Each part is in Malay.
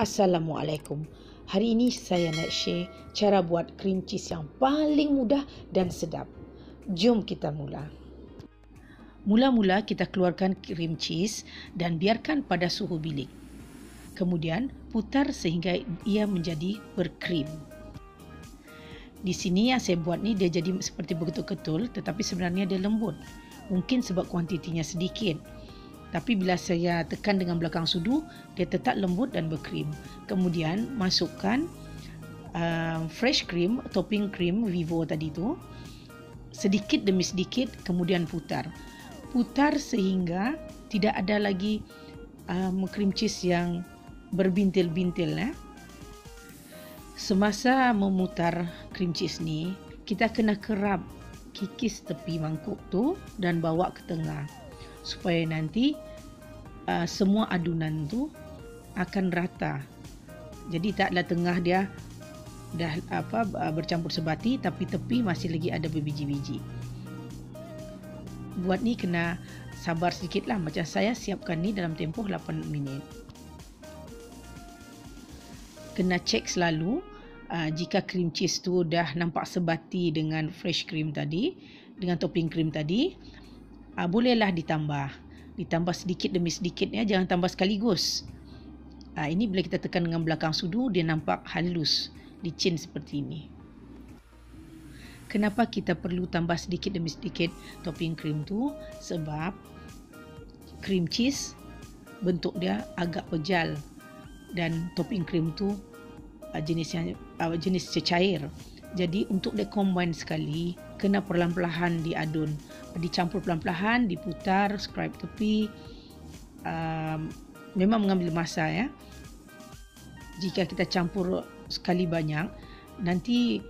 Assalamualaikum. Hari ini saya nak share cara buat cream cheese yang paling mudah dan sedap. Jom kita mula. Mula-mula kita keluarkan cream cheese dan biarkan pada suhu bilik. Kemudian putar sehingga ia menjadi berkrim. Di sini yang saya buat ni dia jadi seperti begitu ketul tetapi sebenarnya dia lembut. Mungkin sebab kuantitinya sedikit. Tapi bila saya tekan dengan belakang sudu, dia tetap lembut dan berkrim. Kemudian masukkan uh, fresh cream, topping cream Vivo tadi tu. Sedikit demi sedikit kemudian putar. Putar sehingga tidak ada lagi um, cream cheese yang berbintil-bintil. Eh. Semasa memutar cream cheese ni, kita kena kerap kikis tepi mangkuk tu dan bawa ke tengah supaya nanti uh, semua adunan tu akan rata. Jadi taklah tengah dia dah apa uh, bercampur sebati tapi tepi masih lagi ada berbiji-biji. Buat ni kena sabar sedikitlah macam saya siapkan ni dalam tempoh 8 minit. Kena cek selalu uh, jika cream cheese tu dah nampak sebati dengan fresh cream tadi dengan topping cream tadi uh, bolehlah ditambah. Ditambah sedikit demi sedikit ya, jangan tambah sekaligus. Uh, ini bila kita tekan dengan belakang sudu dia nampak halus, licin seperti ini. Kenapa kita perlu tambah sedikit demi sedikit topping cream tu? Sebab cream cheese bentuk dia agak pejal dan topping cream tu uh, jenis yang jenis cecair. Jadi untuk dia combine sekali kena perlahan-lahan diadun dicampur perlahan-lahan diputar scribe tepi. Um, memang mengambil masa ya. Jika kita campur sekali banyak nanti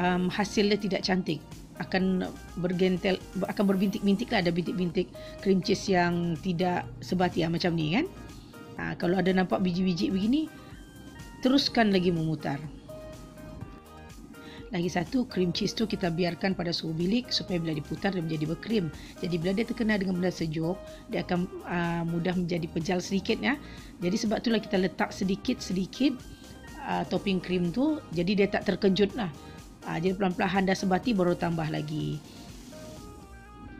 um, hasilnya tidak cantik. Akan bergentel akan berbintik-bintik lah. Ada bintik-bintik cream cheese yang tidak sebati ya, macam ni kan? Ha, kalau ada nampak biji-biji begini teruskan lagi memutar lagi satu, cream cheese tu kita biarkan pada suhu bilik supaya bila diputar dia menjadi berkrim. Jadi bila dia terkena dengan benda sejuk, dia akan uh, mudah menjadi pejal sedikit ya. Jadi sebab itulah kita letak sedikit-sedikit uh, topping krim tu, jadi dia tak terkejut lah. Uh, jadi pelan-pelan dah sebati baru tambah lagi.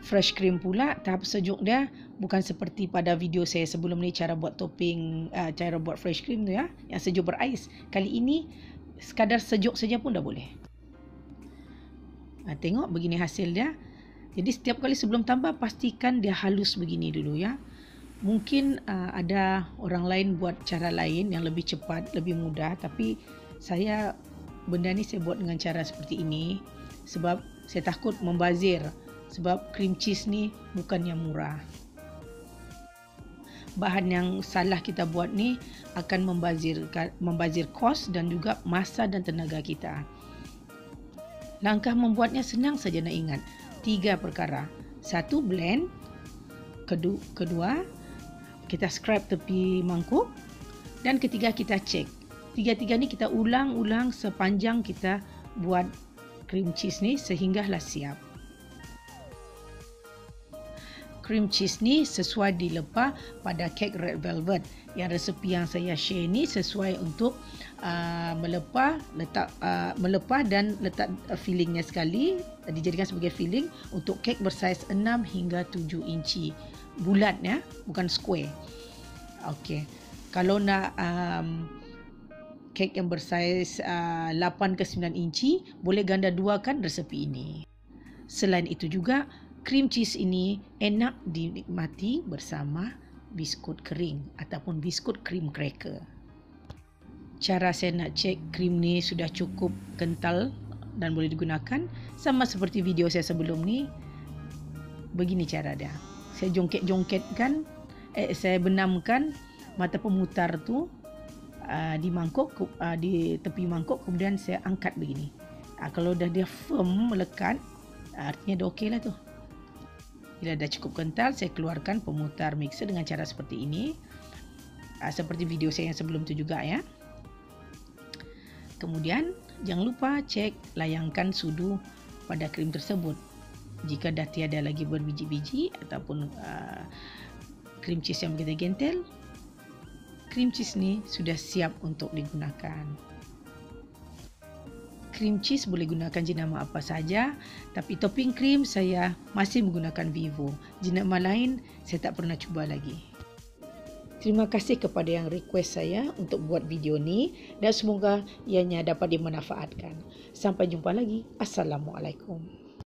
Fresh cream pula tahap sejuk dia bukan seperti pada video saya sebelum ni cara buat topping uh, cara buat fresh cream tu ya yang sejuk berais. Kali ini sekadar sejuk saja pun dah boleh. Ha, tengok begini hasil dia. Jadi setiap kali sebelum tambah pastikan dia halus begini dulu ya. Mungkin uh, ada orang lain buat cara lain yang lebih cepat, lebih mudah tapi saya benda ni saya buat dengan cara seperti ini sebab saya takut membazir sebab cream cheese ni bukan yang murah. Bahan yang salah kita buat ni akan membazir membazir kos dan juga masa dan tenaga kita. Langkah membuatnya senang saja nak ingat. Tiga perkara. Satu, blend. Kedua, kedua kita scrub tepi mangkuk. Dan ketiga, kita cek. Tiga-tiga ni kita ulang-ulang sepanjang kita buat cream cheese ni sehinggalah siap cream cheese ni sesuai dilepa pada kek red velvet. Yang resepi yang saya share ni sesuai untuk uh, melepa letak uh, melepa dan letak uh, fillingnya sekali dijadikan sebagai filling untuk kek bersaiz 6 hingga 7 inci. Bulat ya, bukan square. Okey. Kalau nak um, kek yang bersaiz uh, 8 ke 9 inci, boleh ganda dua kan resepi ini. Selain itu juga Cream cheese ini enak dinikmati bersama biskut kering ataupun biskut cream cracker. Cara saya nak cek krim ni sudah cukup kental dan boleh digunakan sama seperti video saya sebelum ni. Begini cara dia. Saya jongket-jongketkan eh saya benamkan mata pemutar tu uh, di mangkuk uh, di tepi mangkuk kemudian saya angkat begini. Uh, kalau dah dia firm melekat artinya dah okeylah tu. Bila dah cukup kental, saya keluarkan pemutar mixer dengan cara seperti ini. Ah, seperti video saya yang sebelum tu juga ya. Kemudian, jangan lupa cek layangkan sudu pada krim tersebut. Jika dah tiada lagi berbiji-biji ataupun uh, krim cheese yang begitu gentel, Krim cheese ni sudah siap untuk digunakan. Krim cheese boleh gunakan jenama apa saja, tapi topping krim saya masih menggunakan Vivo. Jenama lain saya tak pernah cuba lagi. Terima kasih kepada yang request saya untuk buat video ni dan semoga ianya dapat dimanfaatkan. Sampai jumpa lagi. Assalamualaikum.